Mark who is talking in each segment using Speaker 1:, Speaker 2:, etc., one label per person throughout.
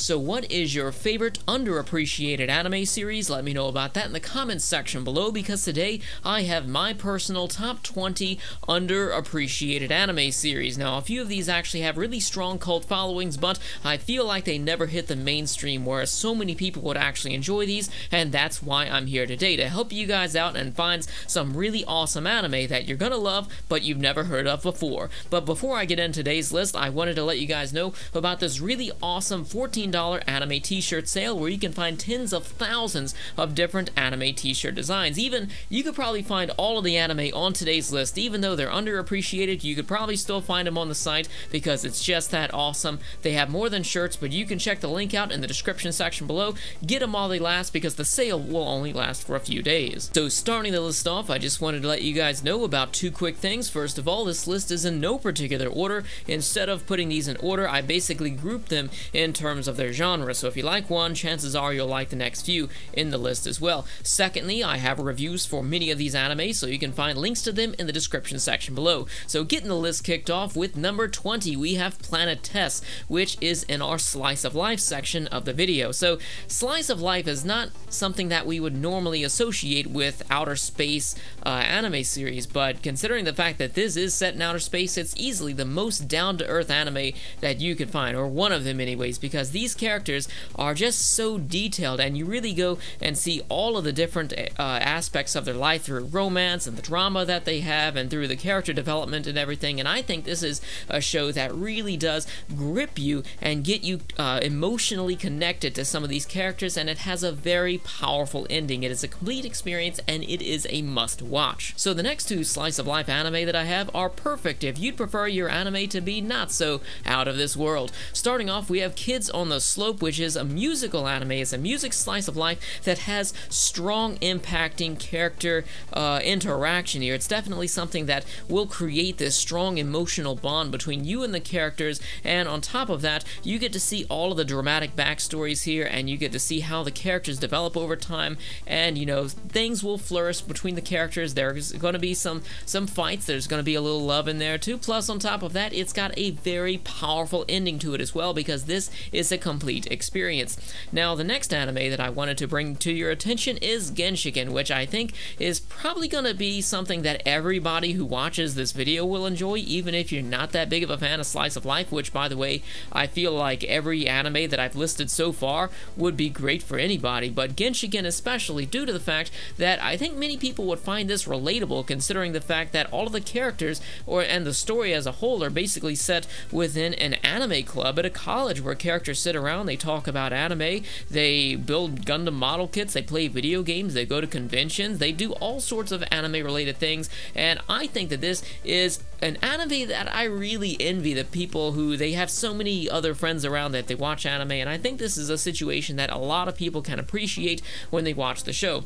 Speaker 1: So what is your favorite underappreciated anime series? Let me know about that in the comments section below because today I have my personal top 20 underappreciated anime series. Now a few of these actually have really strong cult followings but I feel like they never hit the mainstream whereas so many people would actually enjoy these and that's why I'm here today to help you guys out and find some really awesome anime that you're gonna love but you've never heard of before. But before I get into today's list I wanted to let you guys know about this really awesome 14 $10 anime t-shirt sale where you can find tens of thousands of different anime t-shirt designs. Even, you could probably find all of the anime on today's list, even though they're underappreciated, you could probably still find them on the site because it's just that awesome. They have more than shirts, but you can check the link out in the description section below. Get them while they last because the sale will only last for a few days. So starting the list off, I just wanted to let you guys know about two quick things. First of all, this list is in no particular order. Instead of putting these in order, I basically grouped them in terms of their genre, so if you like one, chances are you'll like the next few in the list as well. Secondly, I have reviews for many of these anime, so you can find links to them in the description section below. So getting the list kicked off with number 20, we have Planetes, which is in our Slice of Life section of the video. So Slice of Life is not something that we would normally associate with outer space uh, anime series, but considering the fact that this is set in outer space, it's easily the most down-to-earth anime that you could find, or one of them anyways, because these characters are just so detailed, and you really go and see all of the different uh, aspects of their life through romance and the drama that they have, and through the character development and everything. And I think this is a show that really does grip you and get you uh, emotionally connected to some of these characters, and it has a very powerful ending. It is a complete experience, and it is a must watch. So the next two slice of life anime that I have are perfect if you'd prefer your anime to be not so out of this world. Starting off, we have Kids on the Slope, which is a musical anime. It's a music slice of life that has strong impacting character uh, interaction here. It's definitely something that will create this strong emotional bond between you and the characters, and on top of that, you get to see all of the dramatic backstories here, and you get to see how the characters develop over time, and you know, things will flourish between the characters. There's going to be some, some fights, there's going to be a little love in there too, plus on top of that, it's got a very powerful ending to it as well, because this is a complete experience. Now, the next anime that I wanted to bring to your attention is Genshiken, which I think is probably going to be something that everybody who watches this video will enjoy, even if you're not that big of a fan of Slice of Life, which, by the way, I feel like every anime that I've listed so far would be great for anybody, but Genshiken especially due to the fact that I think many people would find this relatable considering the fact that all of the characters or and the story as a whole are basically set within an anime club at a college where characters sit around, they talk about anime, they build Gundam model kits, they play video games, they go to conventions, they do all sorts of anime related things, and I think that this is an anime that I really envy the people who they have so many other friends around that they watch anime, and I think this is a situation that a lot of people can appreciate when they watch the show.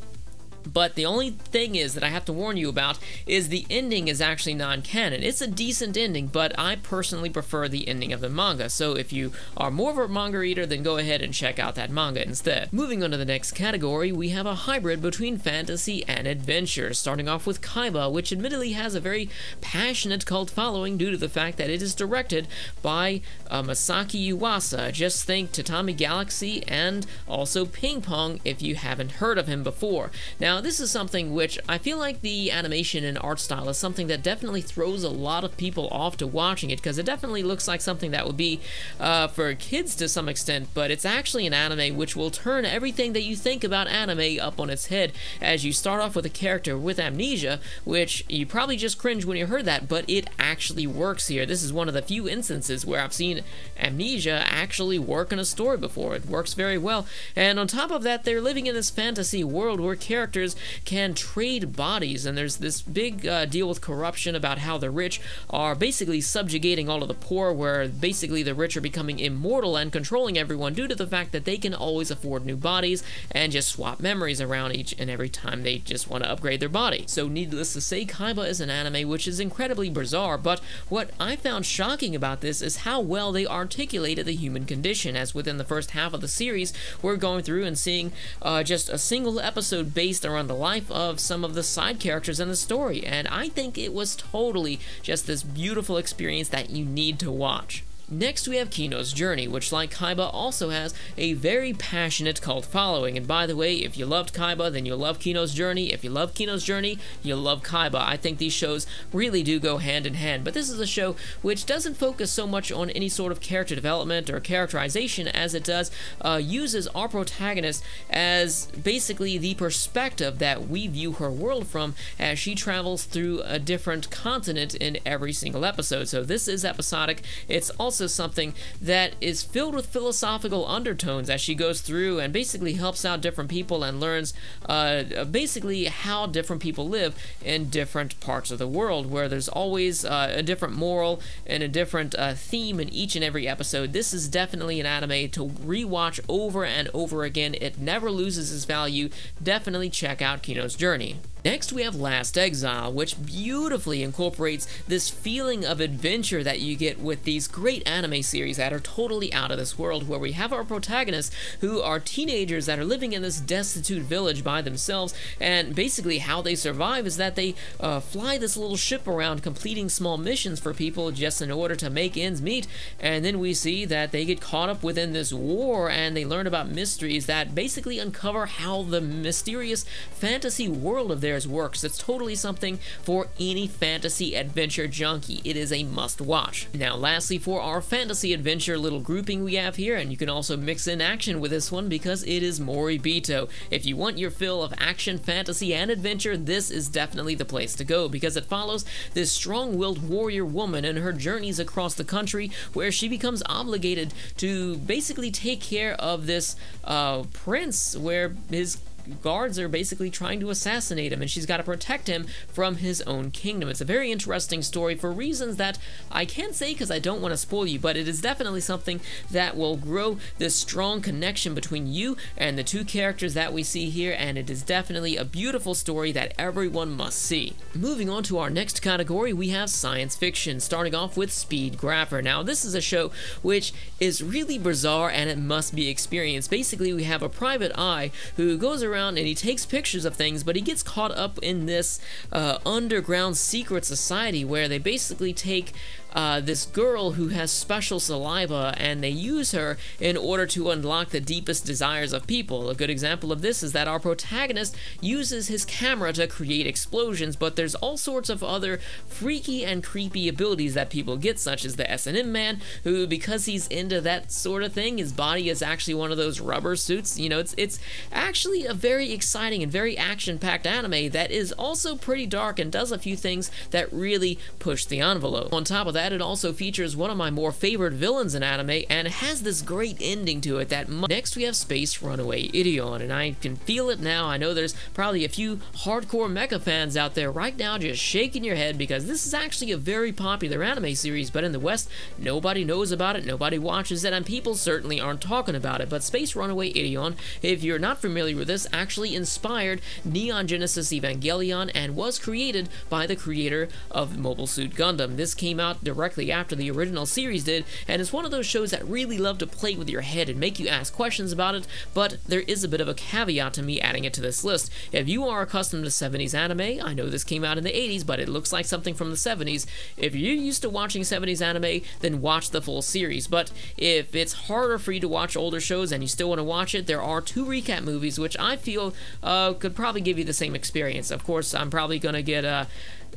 Speaker 1: But the only thing is that I have to warn you about is the ending is actually non-canon. It's a decent ending, but I personally prefer the ending of the manga. So if you are more of a manga reader, then go ahead and check out that manga instead. Moving on to the next category, we have a hybrid between fantasy and adventure, starting off with Kaiba, which admittedly has a very passionate cult following due to the fact that it is directed by uh, Masaki Yuasa. Just think Tatami Galaxy and also Ping Pong if you haven't heard of him before. Now, now, this is something which I feel like the animation and art style is something that definitely throws a lot of people off to watching it because it definitely looks like something that would be uh, for kids to some extent, but it's actually an anime which will turn everything that you think about anime up on its head as you start off with a character with amnesia, which you probably just cringe when you heard that, but it actually works here. This is one of the few instances where I've seen amnesia actually work in a story before. It works very well, and on top of that, they're living in this fantasy world where characters characters can trade bodies, and there's this big uh, deal with corruption about how the rich are basically subjugating all of the poor, where basically the rich are becoming immortal and controlling everyone due to the fact that they can always afford new bodies and just swap memories around each and every time they just want to upgrade their body. So needless to say, Kaiba is an anime which is incredibly bizarre, but what I found shocking about this is how well they articulated the human condition, as within the first half of the series, we're going through and seeing uh, just a single episode based around the life of some of the side characters in the story, and I think it was totally just this beautiful experience that you need to watch. Next, we have Kino's Journey, which, like Kaiba, also has a very passionate cult following. And by the way, if you loved Kaiba, then you'll love Kino's Journey. If you love Kino's Journey, you'll love Kaiba. I think these shows really do go hand in hand. But this is a show which doesn't focus so much on any sort of character development or characterization as it does uh, uses our protagonist as basically the perspective that we view her world from as she travels through a different continent in every single episode. So this is episodic. It's also something that is filled with philosophical undertones as she goes through and basically helps out different people and learns uh, basically how different people live in different parts of the world, where there's always uh, a different moral and a different uh, theme in each and every episode. This is definitely an anime to rewatch over and over again. It never loses its value. Definitely check out Kino's Journey. Next, we have Last Exile, which beautifully incorporates this feeling of adventure that you get with these great anime series that are totally out of this world, where we have our protagonists who are teenagers that are living in this destitute village by themselves, and basically how they survive is that they uh, fly this little ship around completing small missions for people just in order to make ends meet, and then we see that they get caught up within this war and they learn about mysteries that basically uncover how the mysterious fantasy world of their theirs works. It's totally something for any fantasy adventure junkie. It is a must watch. Now, lastly, for our fantasy adventure little grouping we have here, and you can also mix in action with this one because it is Moribito. If you want your fill of action, fantasy, and adventure, this is definitely the place to go because it follows this strong-willed warrior woman and her journeys across the country where she becomes obligated to basically take care of this uh, prince where his guards are basically trying to assassinate him, and she's got to protect him from his own kingdom. It's a very interesting story for reasons that I can't say because I don't want to spoil you, but it is definitely something that will grow this strong connection between you and the two characters that we see here, and it is definitely a beautiful story that everyone must see. Moving on to our next category, we have science fiction, starting off with Speed Grapher. Now, this is a show which is really bizarre and it must be experienced. Basically, we have a private eye who goes around around and he takes pictures of things, but he gets caught up in this uh, underground secret society where they basically take uh, this girl who has special saliva and they use her in order to unlock the deepest desires of people. A good example of this is that our protagonist uses his camera to create explosions, but there's all sorts of other freaky and creepy abilities that people get, such as the S&M man, who, because he's into that sort of thing, his body is actually one of those rubber suits. You know, it's, it's actually a very exciting and very action-packed anime that is also pretty dark and does a few things that really push the envelope. On top of that, that, it also features one of my more favorite villains in anime, and has this great ending to it that Next, we have Space Runaway Ideon, and I can feel it now. I know there's probably a few hardcore mecha fans out there right now just shaking your head because this is actually a very popular anime series, but in the West, nobody knows about it, nobody watches it, and people certainly aren't talking about it. But Space Runaway Ideon, if you're not familiar with this, actually inspired Neon Genesis Evangelion and was created by the creator of Mobile Suit Gundam. This came out directly after the original series did, and it's one of those shows that really love to play with your head and make you ask questions about it, but there is a bit of a caveat to me adding it to this list. If you are accustomed to 70s anime, I know this came out in the 80s, but it looks like something from the 70s. If you're used to watching 70s anime, then watch the full series, but if it's harder for you to watch older shows and you still want to watch it, there are two recap movies which I feel uh, could probably give you the same experience. Of course, I'm probably going to get uh,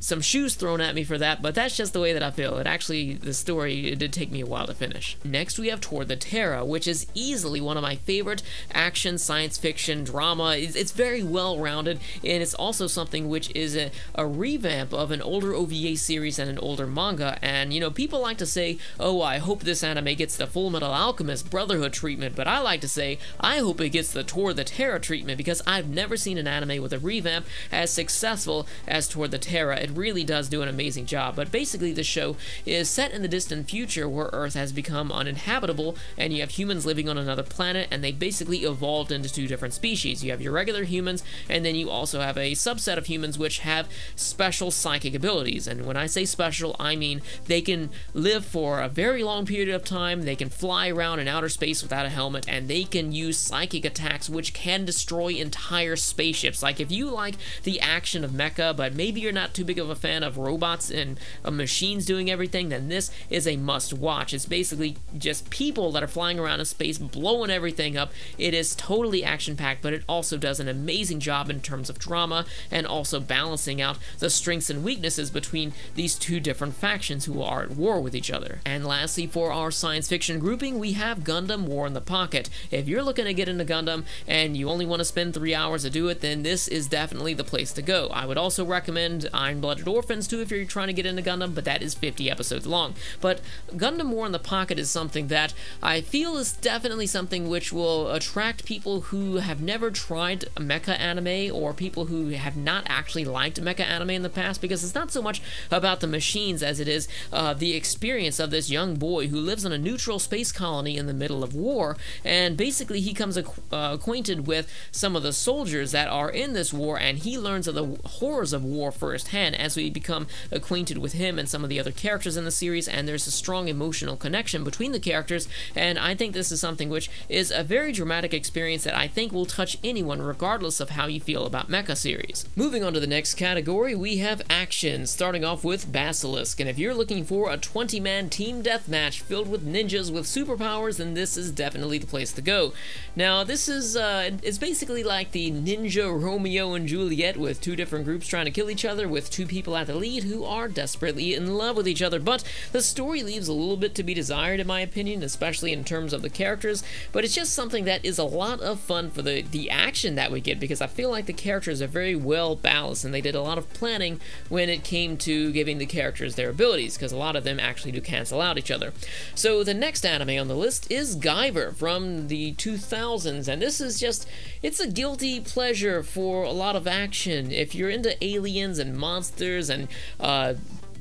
Speaker 1: some shoes thrown at me for that, but that's just the way that I feel. It actually, the story, it did take me a while to finish. Next, we have Toward the Terra, which is easily one of my favorite action, science fiction, drama. It's, it's very well rounded, and it's also something which is a, a revamp of an older OVA series and an older manga. And, you know, people like to say, oh, I hope this anime gets the Full Metal Alchemist Brotherhood treatment, but I like to say, I hope it gets the Toward the Terra treatment because I've never seen an anime with a revamp as successful as Toward the Terra. It really does do an amazing job. But basically, the show is set in the distant future where Earth has become uninhabitable, and you have humans living on another planet, and they basically evolved into two different species. You have your regular humans, and then you also have a subset of humans which have special psychic abilities. And when I say special, I mean they can live for a very long period of time, they can fly around in outer space without a helmet, and they can use psychic attacks which can destroy entire spaceships. Like if you like the action of mecha, but maybe you're not too big big of a fan of robots and uh, machines doing everything, then this is a must watch. It's basically just people that are flying around in space, blowing everything up. It is totally action packed, but it also does an amazing job in terms of drama and also balancing out the strengths and weaknesses between these two different factions who are at war with each other. And lastly, for our science fiction grouping, we have Gundam War in the Pocket. If you're looking to get into Gundam and you only want to spend three hours to do it, then this is definitely the place to go. I would also recommend Iron Blooded Orphans too if you're trying to get into Gundam, but that is 50 episodes long. But Gundam War in the Pocket is something that I feel is definitely something which will attract people who have never tried mecha anime or people who have not actually liked mecha anime in the past because it's not so much about the machines as it is uh, the experience of this young boy who lives on a neutral space colony in the middle of war and basically he comes ac uh, acquainted with some of the soldiers that are in this war and he learns of the horrors of war firsthand as we become acquainted with him and some of the other characters in the series and there's a strong emotional connection between the characters and I think this is something which is a very dramatic experience that I think will touch anyone regardless of how you feel about mecha series. Moving on to the next category, we have action, starting off with Basilisk, and if you're looking for a 20-man team deathmatch filled with ninjas with superpowers, then this is definitely the place to go. Now, this is, uh, it's basically like the Ninja Romeo and Juliet with two different groups trying to kill each other with two people at the lead who are desperately in love with each other, but the story leaves a little bit to be desired in my opinion, especially in terms of the characters, but it's just something that is a lot of fun for the, the action that we get because I feel like the characters are very well balanced and they did a lot of planning when it came to giving the characters their abilities because a lot of them actually do cancel out each other. So the next anime on the list is Guyver from the 2000s and this is just, it's a guilty pleasure for a lot of action. If you're into aliens and monsters and uh,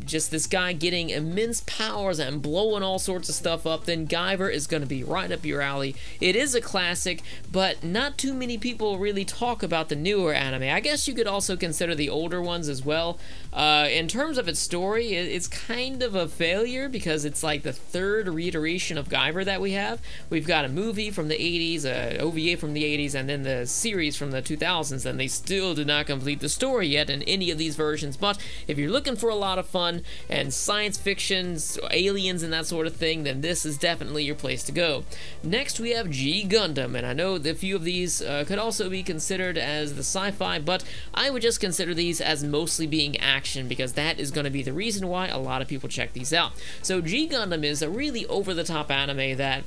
Speaker 1: just this guy getting immense powers and blowing all sorts of stuff up, then Guyver is going to be right up your alley. It is a classic, but not too many people really talk about the newer anime. I guess you could also consider the older ones as well. Uh, in terms of its story, it's kind of a failure because it's like the third reiteration of Guyver that we have. We've got a movie from the 80s, a OVA from the 80s, and then the series from the 2000s, and they still did not complete the story yet in any of these versions. But if you're looking for a lot of fun and science fiction, aliens, and that sort of thing, then this is definitely your place to go. Next, we have G Gundam, and I know a few of these uh, could also be considered as the sci-fi, but I would just consider these as mostly being action action because that is going to be the reason why a lot of people check these out. So G Gundam is a really over-the-top anime that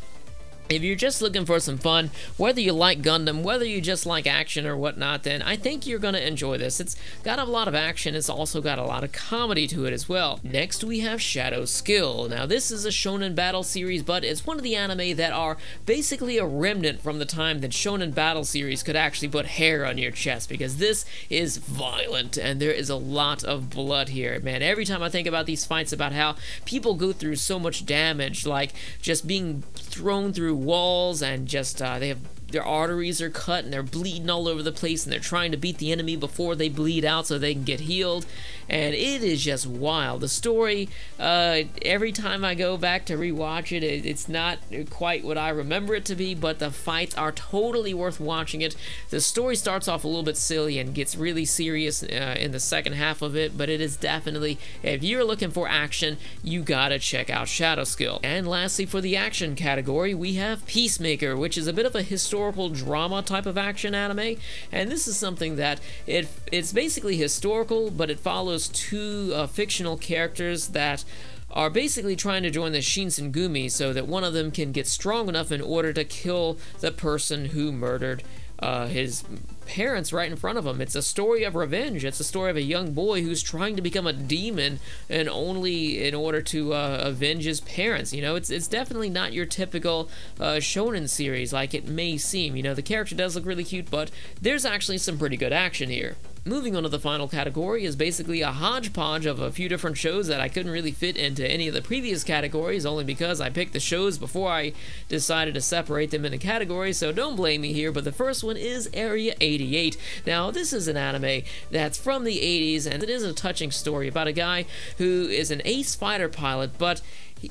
Speaker 1: if you're just looking for some fun, whether you like Gundam, whether you just like action or whatnot, then I think you're going to enjoy this. It's got a lot of action, it's also got a lot of comedy to it as well. Next, we have Shadow Skill. Now, this is a shonen battle series, but it's one of the anime that are basically a remnant from the time that shonen battle series could actually put hair on your chest, because this is violent, and there is a lot of blood here. Man, every time I think about these fights, about how people go through so much damage, like just being thrown through through walls and just uh, they have their arteries are cut and they're bleeding all over the place and they're trying to beat the enemy before they bleed out so they can get healed and it is just wild. The story uh, every time I go back to rewatch it, it it's not quite what I remember it to be but the fights are totally worth watching it. The story starts off a little bit silly and gets really serious uh, in the second half of it but it is definitely if you're looking for action you gotta check out Shadow Skill. And lastly for the action category we have Peacemaker which is a bit of a historical drama type of action anime, and this is something that it it's basically historical, but it follows two uh, fictional characters that are basically trying to join the Shinsengumi so that one of them can get strong enough in order to kill the person who murdered uh, his parents right in front of him. It's a story of revenge. It's a story of a young boy who's trying to become a demon and only in order to uh, avenge his parents. You know, it's it's definitely not your typical uh, shonen series like it may seem. You know, the character does look really cute, but there's actually some pretty good action here. Moving on to the final category is basically a hodgepodge of a few different shows that I couldn't really fit into any of the previous categories only because I picked the shows before I decided to separate them into categories, so don't blame me here, but the first one is Area 88. Now, this is an anime that's from the 80s, and it is a touching story about a guy who is an ace fighter pilot, but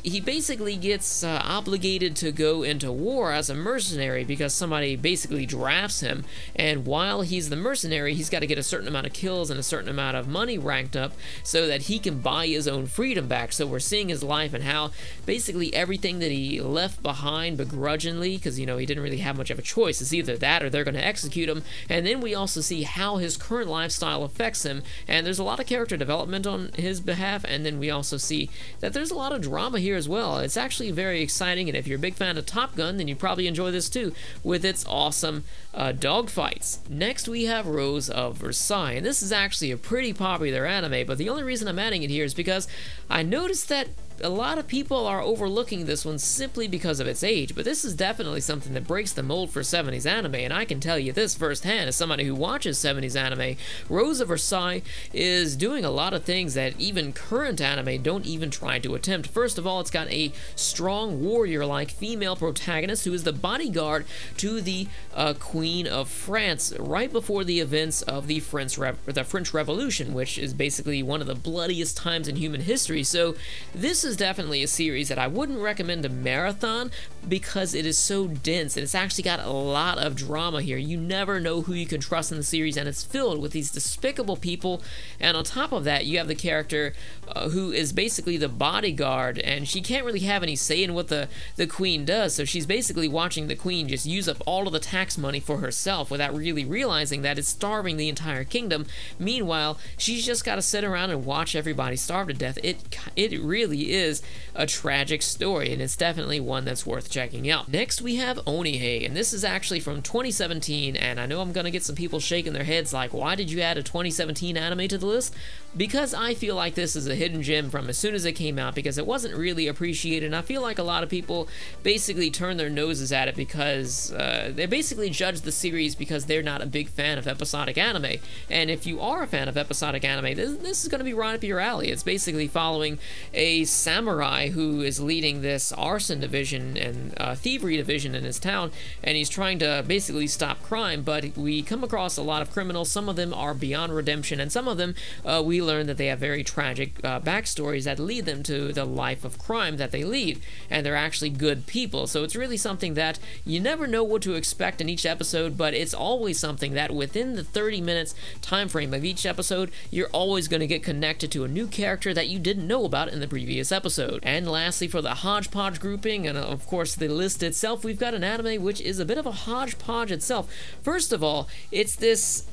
Speaker 1: he basically gets uh, obligated to go into war as a mercenary because somebody basically drafts him. And while he's the mercenary, he's got to get a certain amount of kills and a certain amount of money ranked up so that he can buy his own freedom back. So we're seeing his life and how basically everything that he left behind begrudgingly, because you know he didn't really have much of a choice. It's either that or they're going to execute him. And then we also see how his current lifestyle affects him. And there's a lot of character development on his behalf. And then we also see that there's a lot of drama here as well. It's actually very exciting. And if you're a big fan of Top Gun, then you probably enjoy this too with its awesome uh, dogfights. Next, we have Rose of Versailles. And this is actually a pretty popular anime, but the only reason I'm adding it here is because I noticed that a lot of people are overlooking this one simply because of its age, but this is definitely something that breaks the mold for 70s anime, and I can tell you this firsthand as somebody who watches 70s anime. Rose of Versailles is doing a lot of things that even current anime don't even try to attempt. First of all, it's got a strong warrior-like female protagonist who is the bodyguard to the uh, Queen of France right before the events of the French, Re the French Revolution, which is basically one of the bloodiest times in human history. So this is definitely a series that I wouldn't recommend a marathon because it is so dense and it's actually got a lot of drama here. You never know who you can trust in the series and it's filled with these despicable people and on top of that you have the character uh, who is basically the bodyguard and she can't really have any say in what the, the queen does so she's basically watching the queen just use up all of the tax money for herself without really realizing that it's starving the entire kingdom. Meanwhile, she's just got to sit around and watch everybody starve to death. It, it really is a tragic story, and it's definitely one that's worth checking out. Next, we have Onihei, and this is actually from 2017, and I know I'm to get some people shaking their heads like, why did you add a 2017 anime to the list? Because I feel like this is a hidden gem from as soon as it came out, because it wasn't really appreciated, and I feel like a lot of people basically turn their noses at it because uh, they basically judge the series because they're not a big fan of episodic anime. And if you are a fan of episodic anime, this, this is to be right up your alley. It's basically following a samurai who is leading this arson division and uh, thievery division in his town, and he's trying to basically stop crime. But we come across a lot of criminals. Some of them are beyond redemption, and some of them uh, we learn that they have very tragic uh, backstories that lead them to the life of crime that they lead, and they're actually good people. So it's really something that you never know what to expect in each episode, but it's always something that within the 30 minutes time frame of each episode, you're always going to get connected to a new character that you didn't know about in the previous episode. And lastly, for the hodgepodge grouping, and of course the list itself, we've got an anime which is a bit of a hodgepodge itself. First of all, it's this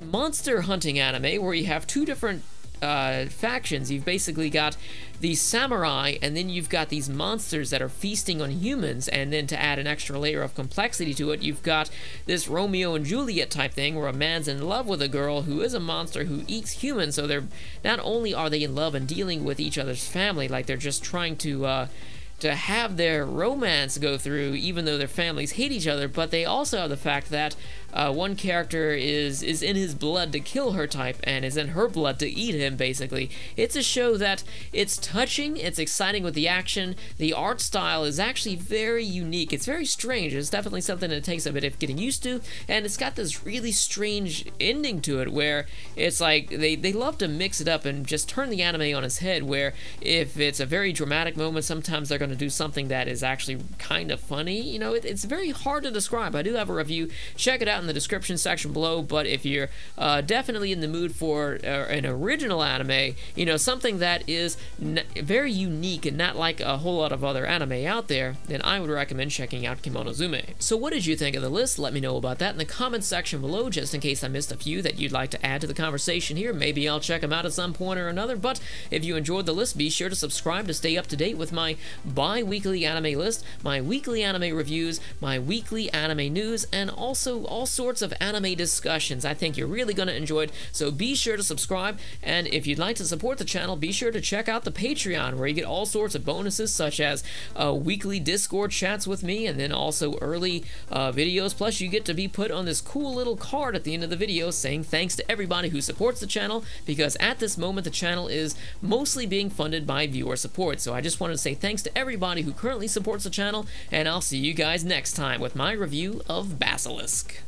Speaker 1: monster hunting anime where you have two different uh, factions. You've basically got the samurai, and then you've got these monsters that are feasting on humans, and then to add an extra layer of complexity to it, you've got this Romeo and Juliet type thing where a man's in love with a girl who is a monster who eats humans, so they're not only are they in love and dealing with each other's family, like they're just trying to uh, to have their romance go through, even though their families hate each other, but they also have the fact that uh, one character is is in his blood to kill her type and is in her blood to eat him basically. It's a show that it's touching it's exciting with the action. The art style is actually very unique. It's very strange. It's definitely something that takes a bit of getting used to. And it's got this really strange ending to it where it's like they, they love to mix it up and just turn the anime on its head where if it's a very dramatic moment sometimes they're going to do something that is actually kind of funny. You know it, it's very hard to describe. I do have a review. Check it out in the description section below. But if you're uh, definitely in the mood for uh, an original anime, you know, something that is very unique and not like a whole lot of other anime out there, then I would recommend checking out Kemonozume. So what did you think of the list? Let me know about that in the comments section below, just in case I missed a few that you'd like to add to the conversation here. Maybe I'll check them out at some point or another, but if you enjoyed the list, be sure to subscribe to stay up to date with my bi-weekly anime list, my weekly anime reviews, my weekly anime news, and also all sorts of anime discussions. I think you're really going to enjoy it, so be sure to subscribe, and if you'd like to support the channel, be sure to check out the Patreon, where you get all sorts of bonuses, such as uh, weekly Discord chats with me, and then also early uh, videos, plus you get to be put on this cool little card at the end of the video saying thanks to everybody who supports the channel, because at this moment the channel is mostly being funded by viewer support, so I just wanted to say thanks to everybody who currently supports the channel, and I'll see you guys next time with my review of Basilisk.